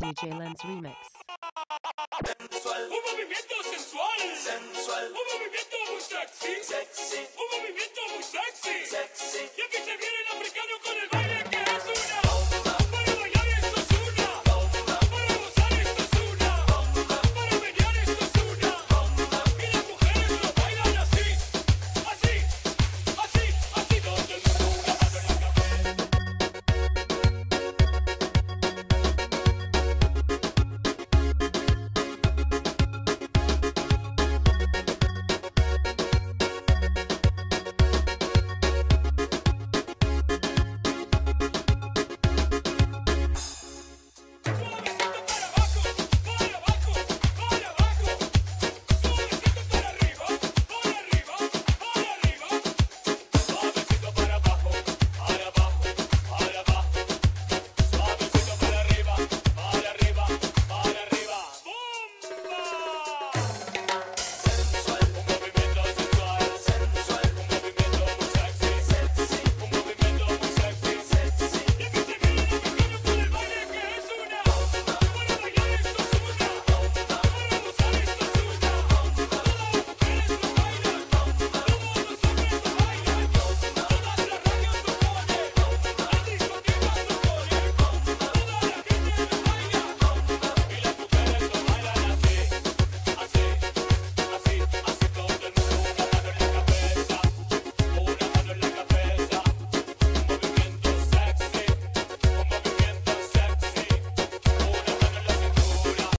DJ Lens Remix. sensual, Un movimiento sensual. sensual, Un movimiento muy sexy. sexy, Un movimiento muy sexy. sexy. Y aquí se viene